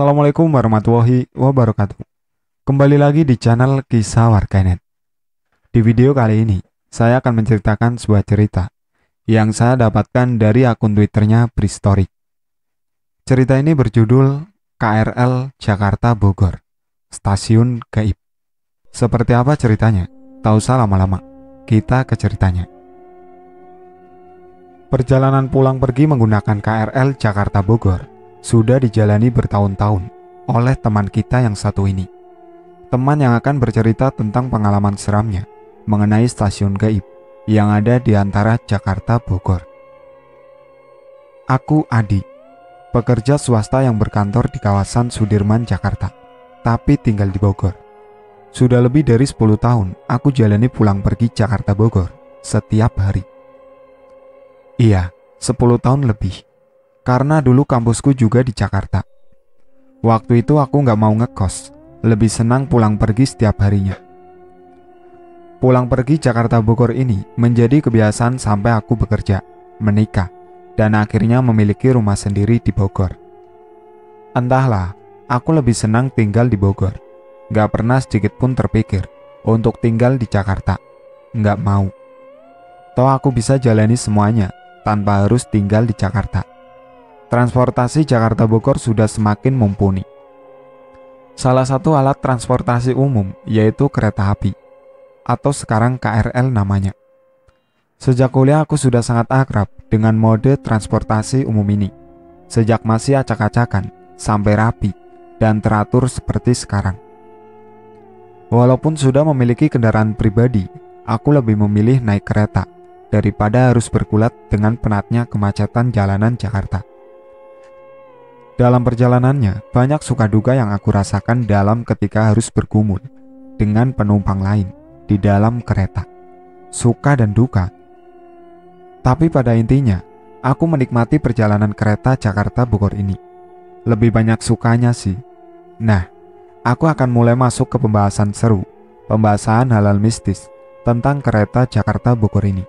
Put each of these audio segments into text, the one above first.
Assalamualaikum warahmatullahi wabarakatuh. Kembali lagi di channel Kisah Warganet. Di video kali ini, saya akan menceritakan sebuah cerita yang saya dapatkan dari akun Twitternya Bristory. Cerita ini berjudul KRL Jakarta Bogor, Stasiun Gaib. Seperti apa ceritanya? Tak usah lama-lama, kita ke ceritanya. Perjalanan pulang pergi menggunakan KRL Jakarta Bogor sudah dijalani bertahun-tahun oleh teman kita yang satu ini. Teman yang akan bercerita tentang pengalaman seramnya mengenai stasiun gaib yang ada di antara Jakarta Bogor. Aku Adi, pekerja swasta yang berkantor di kawasan Sudirman, Jakarta, tapi tinggal di Bogor. Sudah lebih dari 10 tahun aku jalani pulang pergi Jakarta Bogor setiap hari. Iya, 10 tahun lebih karena dulu kampusku juga di Jakarta. Waktu itu aku nggak mau ngekos, lebih senang pulang pergi setiap harinya. Pulang pergi Jakarta Bogor ini menjadi kebiasaan sampai aku bekerja, menikah, dan akhirnya memiliki rumah sendiri di Bogor. Entahlah, aku lebih senang tinggal di Bogor. Gak pernah sedikit pun terpikir untuk tinggal di Jakarta. Gak mau. Toh aku bisa jalani semuanya tanpa harus tinggal di Jakarta transportasi Jakarta Bogor sudah semakin mumpuni. Salah satu alat transportasi umum yaitu kereta api, atau sekarang KRL namanya. Sejak kuliah aku sudah sangat akrab dengan mode transportasi umum ini. Sejak masih acak-acakan sampai rapi dan teratur seperti sekarang. Walaupun sudah memiliki kendaraan pribadi, aku lebih memilih naik kereta daripada harus berkulat dengan penatnya kemacetan jalanan Jakarta. Dalam perjalanannya, banyak suka duka yang aku rasakan dalam ketika harus bergumul dengan penumpang lain di dalam kereta. Suka dan duka. Tapi pada intinya, aku menikmati perjalanan kereta Jakarta Bogor ini. Lebih banyak sukanya sih. Nah, aku akan mulai masuk ke pembahasan seru, pembahasan halal mistis tentang kereta Jakarta Bogor ini.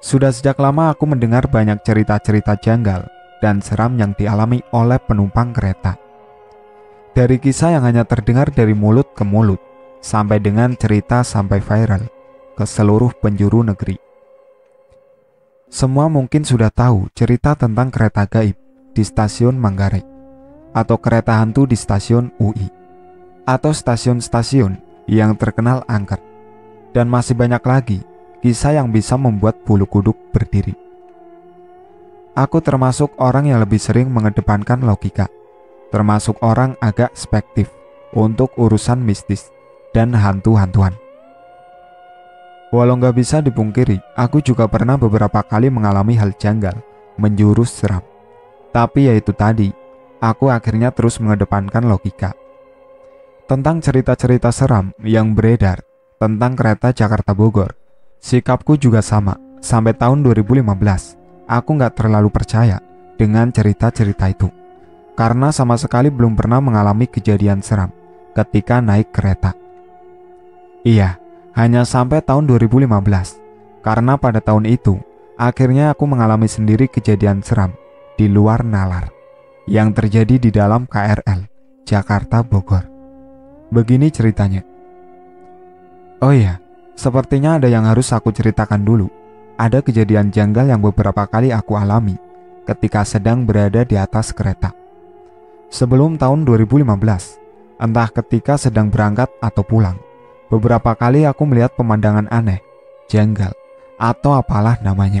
Sudah sejak lama aku mendengar banyak cerita-cerita janggal dan seram yang dialami oleh penumpang kereta. Dari kisah yang hanya terdengar dari mulut ke mulut, sampai dengan cerita sampai viral ke seluruh penjuru negeri. Semua mungkin sudah tahu cerita tentang kereta gaib di stasiun Manggarai, atau kereta hantu di stasiun UI, atau stasiun-stasiun yang terkenal angker, dan masih banyak lagi kisah yang bisa membuat bulu kuduk berdiri. Aku termasuk orang yang lebih sering mengedepankan logika, termasuk orang agak spektif untuk urusan mistis dan hantu-hantuan. Walau nggak bisa dipungkiri, aku juga pernah beberapa kali mengalami hal janggal, menjurus seram. Tapi yaitu tadi, aku akhirnya terus mengedepankan logika. Tentang cerita-cerita seram yang beredar tentang kereta Jakarta Bogor, sikapku juga sama sampai tahun 2015 aku nggak terlalu percaya dengan cerita-cerita itu. Karena sama sekali belum pernah mengalami kejadian seram ketika naik kereta. Iya, hanya sampai tahun 2015. Karena pada tahun itu, akhirnya aku mengalami sendiri kejadian seram di luar nalar yang terjadi di dalam KRL Jakarta Bogor. Begini ceritanya. Oh iya, sepertinya ada yang harus aku ceritakan dulu ada kejadian janggal yang beberapa kali aku alami ketika sedang berada di atas kereta. Sebelum tahun 2015, entah ketika sedang berangkat atau pulang, beberapa kali aku melihat pemandangan aneh, janggal, atau apalah namanya.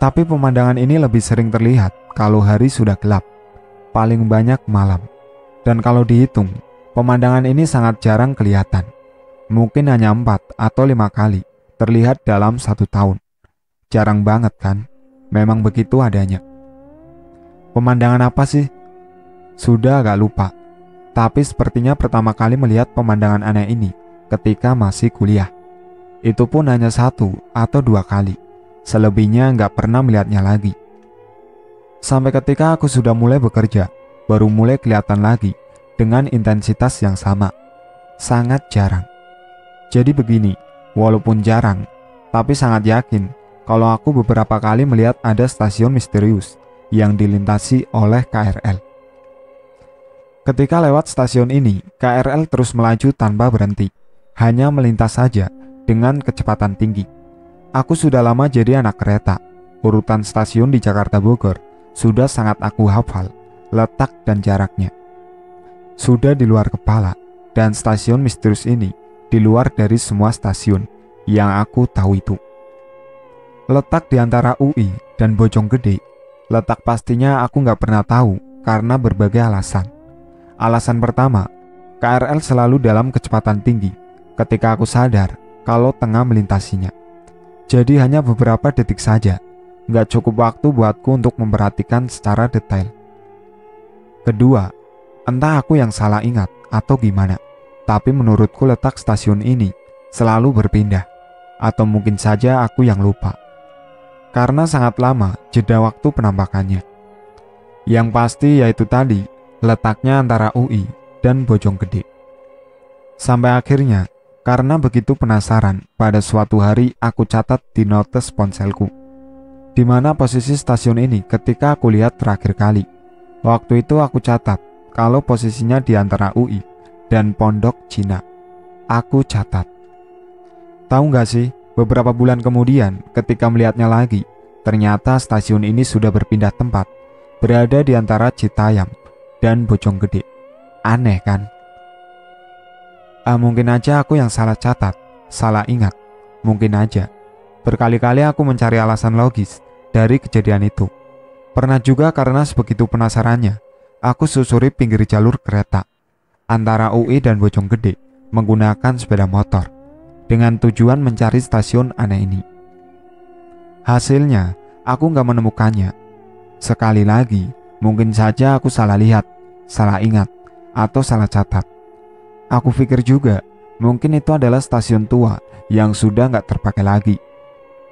Tapi pemandangan ini lebih sering terlihat kalau hari sudah gelap, paling banyak malam. Dan kalau dihitung, pemandangan ini sangat jarang kelihatan. Mungkin hanya empat atau lima kali terlihat dalam satu tahun. Jarang banget kan? Memang begitu adanya. Pemandangan apa sih? Sudah agak lupa. Tapi sepertinya pertama kali melihat pemandangan aneh ini ketika masih kuliah. Itu pun hanya satu atau dua kali. Selebihnya nggak pernah melihatnya lagi. Sampai ketika aku sudah mulai bekerja, baru mulai kelihatan lagi dengan intensitas yang sama. Sangat jarang. Jadi begini, Walaupun jarang, tapi sangat yakin kalau aku beberapa kali melihat ada stasiun misterius yang dilintasi oleh KRL Ketika lewat stasiun ini, KRL terus melaju tanpa berhenti, hanya melintas saja dengan kecepatan tinggi. Aku sudah lama jadi anak kereta. Urutan stasiun di Jakarta Bogor sudah sangat aku hafal, letak dan jaraknya. Sudah di luar kepala, dan stasiun misterius ini di luar dari semua stasiun yang aku tahu itu. Letak di antara UI dan Bojonggede, letak pastinya aku nggak pernah tahu karena berbagai alasan. Alasan pertama, KRL selalu dalam kecepatan tinggi ketika aku sadar kalau tengah melintasinya. Jadi hanya beberapa detik saja, nggak cukup waktu buatku untuk memperhatikan secara detail. Kedua, entah aku yang salah ingat atau gimana, tapi menurutku letak stasiun ini selalu berpindah, atau mungkin saja aku yang lupa. Karena sangat lama jeda waktu penampakannya. Yang pasti yaitu tadi letaknya antara UI dan Bojonggede. Sampai akhirnya, karena begitu penasaran, pada suatu hari aku catat di notes ponselku, di mana posisi stasiun ini ketika aku lihat terakhir kali. Waktu itu aku catat kalau posisinya di antara UI dan Pondok Cina. Aku catat. Tahu nggak sih, beberapa bulan kemudian ketika melihatnya lagi, ternyata stasiun ini sudah berpindah tempat, berada di antara Citayam dan Bojonggede. Aneh kan? Ah, mungkin aja aku yang salah catat, salah ingat. Mungkin aja. Berkali-kali aku mencari alasan logis dari kejadian itu. Pernah juga karena sebegitu penasarannya, aku susuri pinggir jalur kereta antara UI dan Bojonggede menggunakan sepeda motor dengan tujuan mencari stasiun aneh ini. Hasilnya, aku nggak menemukannya. Sekali lagi, Mungkin saja aku salah lihat, salah ingat, atau salah catat. Aku pikir juga, mungkin itu adalah stasiun tua yang sudah nggak terpakai lagi.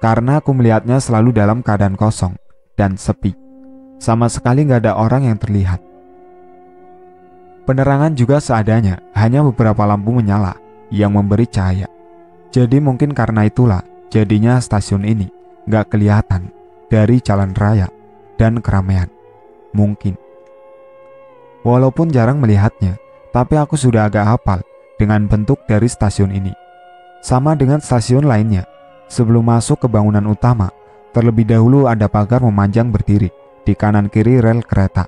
Karena aku melihatnya selalu dalam keadaan kosong dan sepi. Sama sekali nggak ada orang yang terlihat. Penerangan juga seadanya, hanya beberapa lampu menyala yang memberi cahaya. Jadi mungkin karena itulah jadinya stasiun ini nggak kelihatan dari jalan raya dan keramaian mungkin. Walaupun jarang melihatnya, tapi aku sudah agak hafal dengan bentuk dari stasiun ini. Sama dengan stasiun lainnya, sebelum masuk ke bangunan utama, terlebih dahulu ada pagar memanjang berdiri di kanan kiri rel kereta.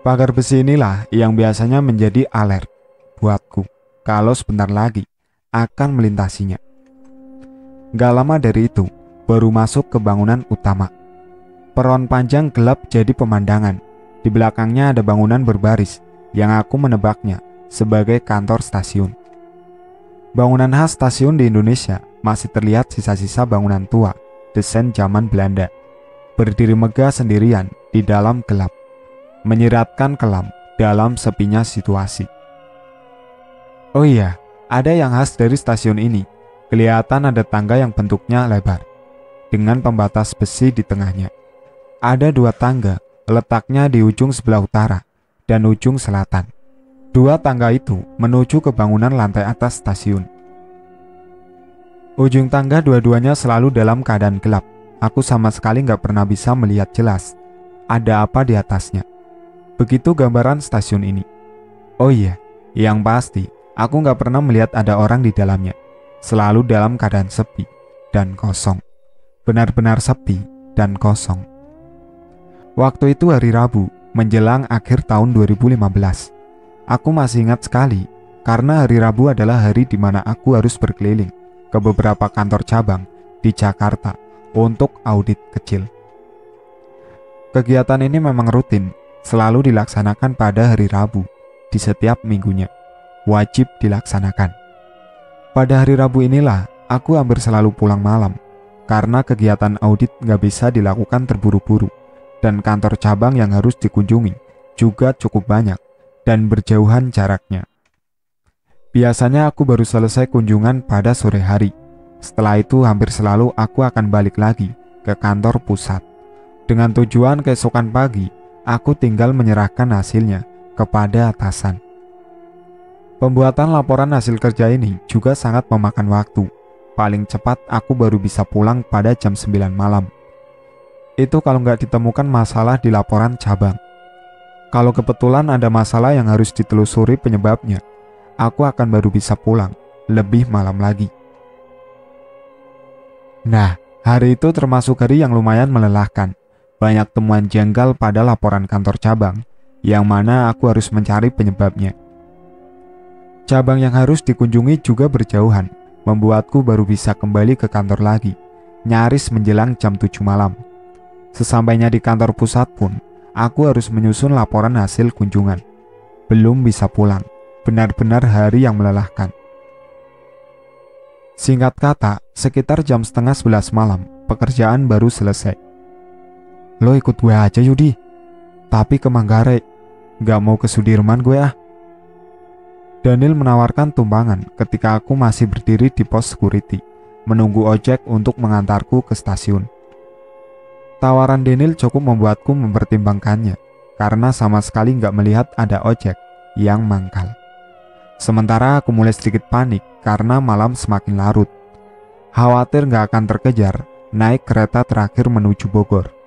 Pagar besi inilah yang biasanya menjadi alert buatku kalau sebentar lagi akan melintasinya. Gak lama dari itu, baru masuk ke bangunan utama. Peron panjang gelap jadi pemandangan. Di belakangnya ada bangunan berbaris yang aku menebaknya sebagai kantor stasiun. Bangunan khas stasiun di Indonesia masih terlihat sisa-sisa bangunan tua desain zaman Belanda. Berdiri megah sendirian di dalam gelap, menyiratkan kelam dalam sepinya situasi. Oh iya, ada yang khas dari stasiun ini. Kelihatan ada tangga yang bentuknya lebar, dengan pembatas besi di tengahnya. Ada dua tangga, letaknya di ujung sebelah utara dan ujung selatan. Dua tangga itu menuju ke bangunan lantai atas stasiun. Ujung tangga dua-duanya selalu dalam keadaan gelap. Aku sama sekali nggak pernah bisa melihat jelas ada apa di atasnya. Begitu gambaran stasiun ini. Oh iya, yang pasti aku nggak pernah melihat ada orang di dalamnya. Selalu dalam keadaan sepi dan kosong. Benar-benar sepi dan kosong. Waktu itu hari Rabu, menjelang akhir tahun 2015. Aku masih ingat sekali, karena hari Rabu adalah hari di mana aku harus berkeliling ke beberapa kantor cabang di Jakarta untuk audit kecil. Kegiatan ini memang rutin, selalu dilaksanakan pada hari Rabu di setiap minggunya. Wajib dilaksanakan. Pada hari Rabu inilah aku hampir selalu pulang malam karena kegiatan audit nggak bisa dilakukan terburu-buru dan kantor cabang yang harus dikunjungi juga cukup banyak dan berjauhan jaraknya. Biasanya aku baru selesai kunjungan pada sore hari. Setelah itu hampir selalu aku akan balik lagi ke kantor pusat. Dengan tujuan keesokan pagi, aku tinggal menyerahkan hasilnya kepada atasan. Pembuatan laporan hasil kerja ini juga sangat memakan waktu. Paling cepat aku baru bisa pulang pada jam 9 malam itu kalau nggak ditemukan masalah di laporan cabang. Kalau kebetulan ada masalah yang harus ditelusuri penyebabnya, aku akan baru bisa pulang lebih malam lagi. Nah, hari itu termasuk hari yang lumayan melelahkan. Banyak temuan jenggal pada laporan kantor cabang, yang mana aku harus mencari penyebabnya. Cabang yang harus dikunjungi juga berjauhan, membuatku baru bisa kembali ke kantor lagi, nyaris menjelang jam 7 malam. Sesampainya di kantor pusat pun, aku harus menyusun laporan hasil kunjungan. Belum bisa pulang, benar-benar hari yang melelahkan. Singkat kata, sekitar jam setengah sebelas malam, pekerjaan baru selesai. Lo ikut gue aja Yudi, tapi ke Manggarai, gak mau ke Sudirman gue ah. Daniel menawarkan tumbangan ketika aku masih berdiri di pos security, menunggu ojek untuk mengantarku ke stasiun. Tawaran Daniel cukup membuatku mempertimbangkannya karena sama sekali nggak melihat ada ojek yang mangkal. Sementara aku mulai sedikit panik karena malam semakin larut. Khawatir nggak akan terkejar naik kereta terakhir menuju Bogor.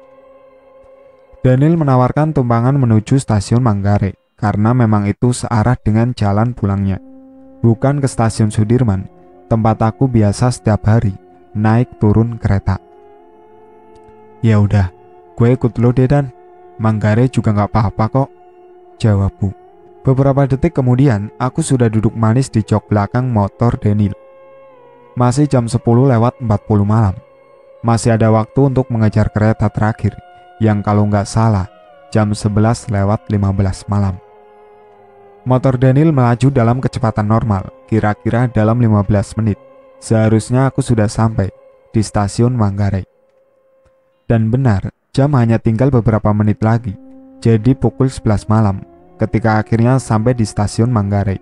Daniel menawarkan tumpangan menuju stasiun Manggarai karena memang itu searah dengan jalan pulangnya. Bukan ke stasiun Sudirman, tempat aku biasa setiap hari naik turun kereta. Ya udah, gue ikut lo deh dan Manggare juga nggak apa-apa kok. Jawabku. Beberapa detik kemudian, aku sudah duduk manis di jok belakang motor Denil. Masih jam 10 lewat 40 malam. Masih ada waktu untuk mengejar kereta terakhir, yang kalau nggak salah, jam 11 lewat 15 malam. Motor Daniel melaju dalam kecepatan normal, kira-kira dalam 15 menit. Seharusnya aku sudah sampai di stasiun Manggarai. Dan benar, jam hanya tinggal beberapa menit lagi, jadi pukul 11 malam ketika akhirnya sampai di stasiun Manggarai.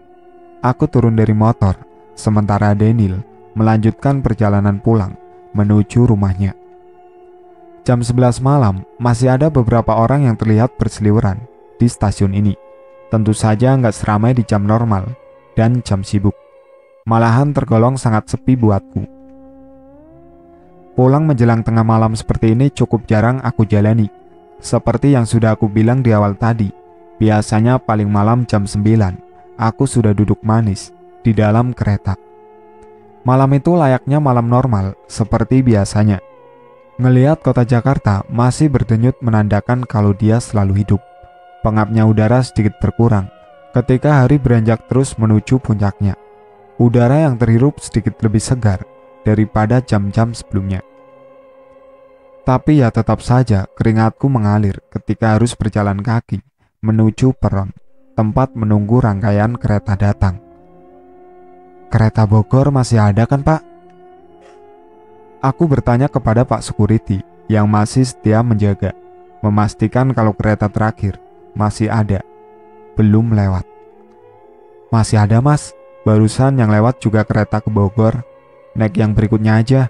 Aku turun dari motor, sementara Daniel melanjutkan perjalanan pulang menuju rumahnya. Jam 11 malam, masih ada beberapa orang yang terlihat berseliweran di stasiun ini. Tentu saja nggak seramai di jam normal dan jam sibuk. Malahan tergolong sangat sepi buatku Pulang menjelang tengah malam seperti ini cukup jarang aku jalani. Seperti yang sudah aku bilang di awal tadi, biasanya paling malam jam 9, aku sudah duduk manis di dalam kereta. Malam itu layaknya malam normal, seperti biasanya. Ngeliat kota Jakarta masih berdenyut menandakan kalau dia selalu hidup. Pengapnya udara sedikit berkurang ketika hari beranjak terus menuju puncaknya. Udara yang terhirup sedikit lebih segar daripada jam-jam sebelumnya. Tapi ya tetap saja keringatku mengalir ketika harus berjalan kaki menuju peron, tempat menunggu rangkaian kereta datang. Kereta Bogor masih ada kan pak? Aku bertanya kepada Pak Security yang masih setia menjaga, memastikan kalau kereta terakhir masih ada, belum lewat. Masih ada mas, barusan yang lewat juga kereta ke Bogor Naik yang berikutnya aja,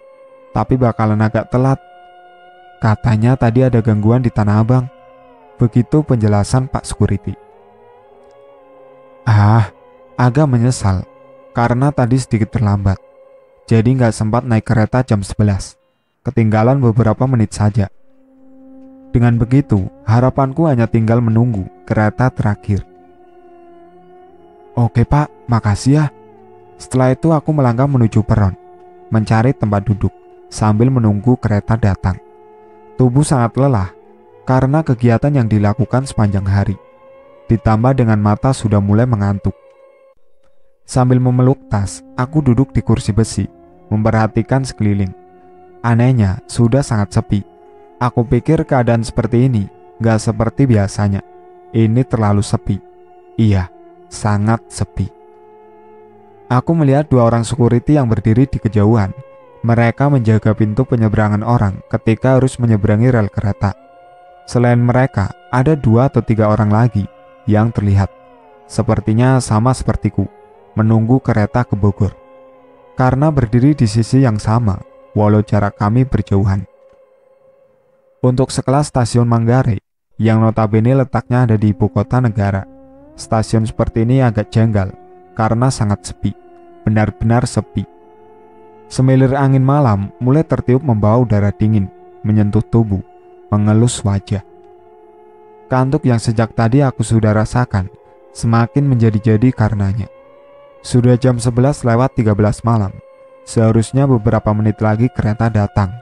tapi bakalan agak telat. Katanya tadi ada gangguan di Tanah Abang. Begitu penjelasan Pak Security. Ah, agak menyesal karena tadi sedikit terlambat. Jadi nggak sempat naik kereta jam 11. Ketinggalan beberapa menit saja. Dengan begitu, harapanku hanya tinggal menunggu kereta terakhir. Oke pak, makasih ya. Setelah itu aku melangkah menuju peron mencari tempat duduk sambil menunggu kereta datang. Tubuh sangat lelah karena kegiatan yang dilakukan sepanjang hari, ditambah dengan mata sudah mulai mengantuk. Sambil memeluk tas, aku duduk di kursi besi, memperhatikan sekeliling. Anehnya, sudah sangat sepi. Aku pikir keadaan seperti ini gak seperti biasanya. Ini terlalu sepi. Iya, sangat sepi. Aku melihat dua orang security yang berdiri di kejauhan. Mereka menjaga pintu penyeberangan orang ketika harus menyeberangi rel kereta. Selain mereka, ada dua atau tiga orang lagi yang terlihat. Sepertinya sama sepertiku, menunggu kereta ke Bogor. Karena berdiri di sisi yang sama, walau jarak kami berjauhan. Untuk sekelas stasiun Manggarai, yang notabene letaknya ada di ibu kota negara, stasiun seperti ini agak janggal karena sangat sepi benar-benar sepi. Semilir angin malam mulai tertiup membawa udara dingin, menyentuh tubuh, mengelus wajah. Kantuk yang sejak tadi aku sudah rasakan semakin menjadi-jadi karenanya. Sudah jam 11 lewat 13 malam. Seharusnya beberapa menit lagi kereta datang.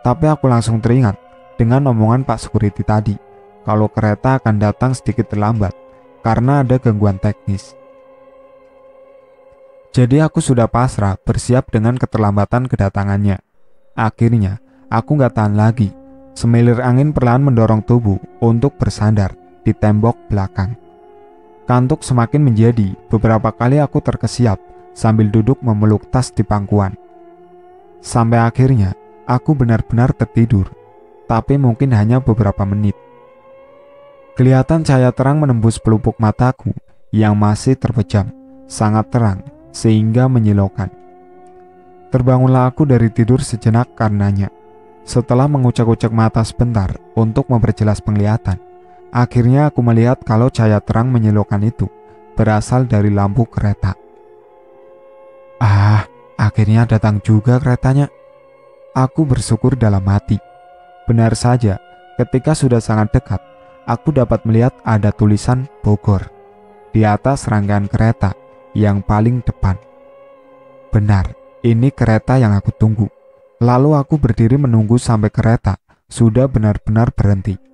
Tapi aku langsung teringat dengan omongan Pak Security tadi kalau kereta akan datang sedikit terlambat karena ada gangguan teknis. Jadi aku sudah pasrah bersiap dengan keterlambatan kedatangannya. Akhirnya, aku nggak tahan lagi. Semilir angin perlahan mendorong tubuh untuk bersandar di tembok belakang. Kantuk semakin menjadi, beberapa kali aku terkesiap sambil duduk memeluk tas di pangkuan. Sampai akhirnya, aku benar-benar tertidur, tapi mungkin hanya beberapa menit. Kelihatan cahaya terang menembus pelupuk mataku yang masih terpejam, sangat terang sehingga menyilaukan. Terbangunlah aku dari tidur sejenak karenanya. Setelah mengucak-ucak mata sebentar untuk memperjelas penglihatan, akhirnya aku melihat kalau cahaya terang menyilaukan itu berasal dari lampu kereta. Ah, akhirnya datang juga keretanya. Aku bersyukur dalam hati. Benar saja, ketika sudah sangat dekat, aku dapat melihat ada tulisan Bogor di atas rangkaian kereta yang paling depan. Benar, ini kereta yang aku tunggu. Lalu aku berdiri menunggu sampai kereta sudah benar-benar berhenti.